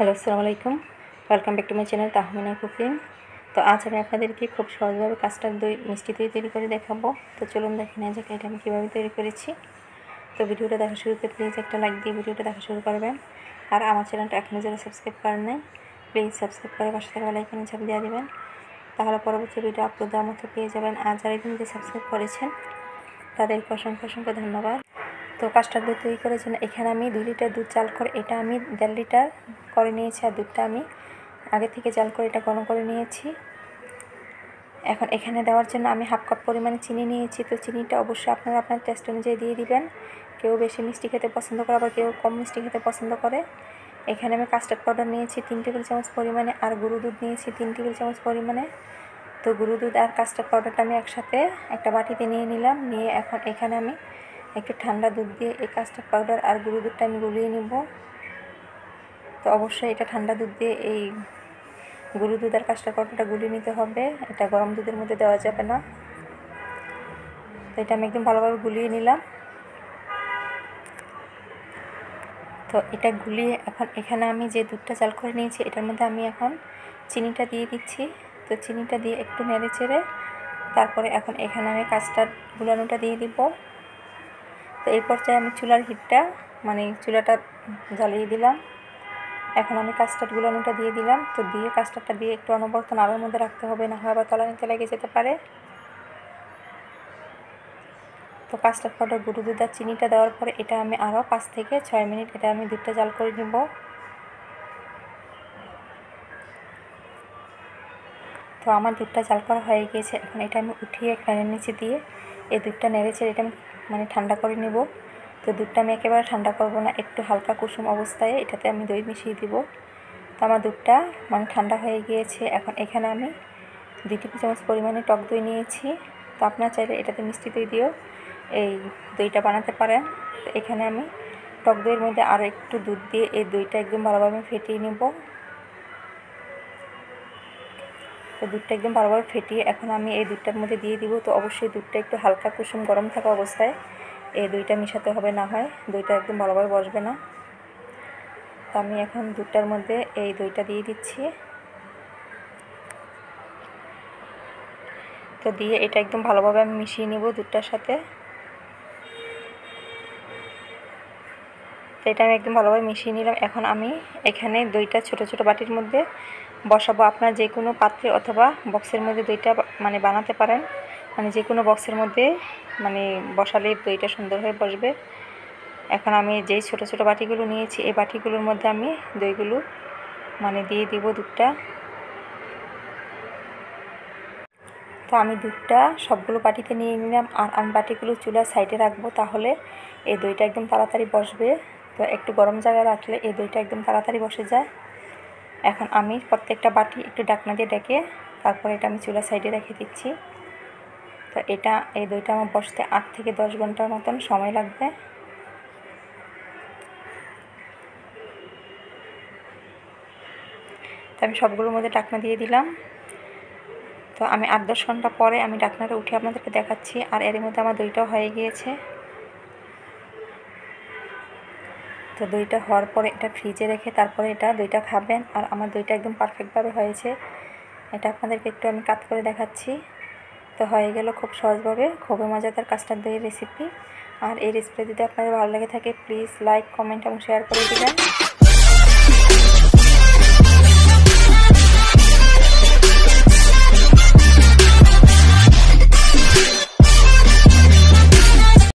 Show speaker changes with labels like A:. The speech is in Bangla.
A: হ্যালো, আসসালামু আলাইকুম। Welcome back to my channel Tahmina cooking. তো আজ আমি আপনাদেরকে খুব সহজভাবে কাস্টার্ড দই, মিষ্টি দই তৈরি করে দেখাবো। তো চলুন দেখে নেওয়া যাক এটা আমি কীভাবে তৈরি করেছি। তো ভিডিওটা দেখা শুরু শুরুতে প্লিজ একটা লাইক দিয়ে ভিডিওটা দেখা শুরু করবেন। আর আমার চ্যানেলটা এখনও যারা সাবস্ক্রাইব করেন নাই, প্লিজ সাবস্ক্রাইব করে পাশে থাকা লাইকনে চাপ দিয়ে দেবেন। তাহলে পরবর্তী ভিডিও আপলোড দেওয়ার মতো পেয়ে যাবেন। আর যারা কিন্তু সাবস্ক্রাইব করেছেন, তাদেরকে অসংখ্য অসংখ্য ধন্যবাদ। তো কাস্টার্ড দুধ তৈরি করার জন্য এখানে আমি দুই লিটার দুধ চাল করে, এটা আমি দেড় লিটার করে নিয়েছি আর দুধটা আমি। আগে থেকে চাল করে এটা গরম করে নিয়েছি। এখন এখানে দেওয়ার জন্য আমি হাফ কাপ পরিমাণে চিনি নিয়েছি। তো চিনিটা অবশ্যই আপনারা আপনার টেস্ট অনুযায়ী দিয়ে দিবেন। কেউ বেশি মিষ্টি খেতে পছন্দ করে, আবার কেউ কম মিষ্টি খেতে পছন্দ করে। এখানে আমি কাস্টার্ড পাউডার নিয়েছি, তিন টেবিল চামচ পরিমাণে, আর গুঁড়ো দুধ নিয়েছি, তিন টেবিল চামচ পরিমাণে। তো গুঁড়ো দুধ আর কাস্টার্ড পাউডারটা আমি একসাথে একটা বাটিতে নিয়ে নিলাম। নিয়ে এখন এখানে আমি একটু ঠান্ডা দুধ দিয়ে এই কাস্টার্ড পাউডার আর গুঁড়ো দুধটা আমি গুলিয়ে নিব। তো অবশ্যই এটা ঠান্ডা দুধ দিয়ে এই গুঁড়ো দুধ আর কাস্টার্ড পাউডারটা গুলিয়ে নিতে হবে। এটা গরম দুধের মধ্যে দেওয়া যাবে না। তো এটা আমি একদম ভালোভাবে গুলিয়ে নিলাম। তো এটা গুলিয়ে এখন এখানে আমি যে দুধটা চাল করে নিয়েছি, এটার মধ্যে আমি এখন চিনিটা দিয়ে দিচ্ছি। তো চিনিটা দিয়ে একটু নেড়ে চেড়ে তারপরে এখন এখানে আমি কাস্টার্ড গুলানোটা দিয়ে দিব। তো এই পর্যায়ে আমি চুলার হিটটা মানে চুলাটা জ্বালিয়ে দিলাম। এখন আমি কাস্টার্ড গুলানোটা দিয়ে দিলাম। তো দিয়ে কাস্টার্ডটা দিয়ে একটু অনবরত নাড়ার মধ্যে রাখতে হবে, না হয় আবার তলানিতে লেগে যেতে পারে। তো কাস্টার্ড পাউডার, গুঁড়ো দুধ আর চিনিটা দেওয়ার পরে এটা আমি আরও পাঁচ থেকে ছয় মিনিট এটা আমি দুধটা জাল করে নিব। তো আমার দুধটা জাল করা হয়ে গিয়েছে, এখন এটা আমি উঠিয়ে ফ্যানের নিচে দিয়ে এই দুধটা নেড়েছে এটা আমি মানে ঠান্ডা করে নেব। তো দুধটা আমি একেবারে ঠান্ডা করব না, একটু হালকা কুসুম অবস্থায় এটাতে আমি দই মিশিয়ে দিব। তো আমার দুধটা মানে ঠান্ডা হয়ে গিয়েছে, এখন এখানে আমি দুই টেবিল চামচ পরিমাণে টক দই নিয়েছি। তো আপনার চাইলে এটাতে মিষ্টি দই দিয়েও এই দইটা বানাতে পারেন। তো এখানে আমি টক দইয়ের মধ্যে আরও একটু দুধ দিয়ে এই দইটা একদম ভালোভাবে ফেটিয়ে নেব। তো দুধটা একদম ভালোভাবে ফেটিয়ে এখন আমি এই দুধটার মধ্যে দিয়ে দিব। তো অবশ্যই দুধটা একটু হালকা কুসুম গরম থাকা অবস্থায় এই দুইটা মিশাতে হবে না হয়, দুইটা একদম ভালোভাবে বসবে না। তো আমি এখন দুধটার মধ্যে এই দইটা দিয়ে দিচ্ছি। তো দিয়ে এটা একদম ভালোভাবে আমি মিশিয়ে নিব দুধটার সাথে। তো এটা আমি একদম ভালোভাবে মিশিয়ে নিলাম। এখন আমি এখানে দইটা ছোট ছোট বাটির মধ্যে বসাবো। আপনার যে কোনো পাত্রে অথবা বক্সের মধ্যে দইটা মানে বানাতে পারেন। মানে যে কোনো বক্সের মধ্যে মানে বসালে দইটা সুন্দর হয়ে বসবে। এখন আমি যেই ছোট ছোট বাটিগুলো নিয়েছি, এই বাটিগুলোর মধ্যে আমি দইগুলো মানে দিয়ে দিব দুধটা। তো আমি দুধটা সবগুলো বাটিতে নিয়ে নিলাম, আর আমি বাটিগুলো চুলার সাইডে রাখব তাহলে এই দইটা একদম তাড়াতাড়ি বসবে। তো একটু গরম জায়গায় রাখলে এই দইটা একদম তাড়াতাড়ি বসে যায়। এখন আমি প্রত্যেকটা বাটি একটু ডাকনা দিয়ে ডেকে তারপরে এটা আমি চুলার সাইডে রেখে দিচ্ছি। তো এটা, এই দইটা আমার বসতে আট থেকে দশ ঘণ্টার মতন সময় লাগবে। তো আমি সবগুলোর মধ্যে ডাকনা দিয়ে দিলাম। তো আমি আট দশ ঘণ্টা পরে আমি ডাকনাটা উঠে আপনাদেরকে দেখাচ্ছি, আর এর মধ্যে আমার দইটাও হয়ে গিয়েছে। তো দইটা হওয়ার পরে এটা ফ্রিজে রেখে তারপরে এটা দইটা খাবেন, আর আমার দইটা একদম পারফেক্টভাবে হয়েছে। এটা আপনাদেরকে একটু আমি কাত করে দেখাচ্ছি। তো হয়ে গেল খুব সহজভাবে। খুবই মজাদার কাস্টার্ড দইয়ের রেসিপি আর এই রেসিপি যদি আপনাদের ভালো লেগে থাকে প্লিজ লাইক কমেন্ট এবং শেয়ার করে দেবেন।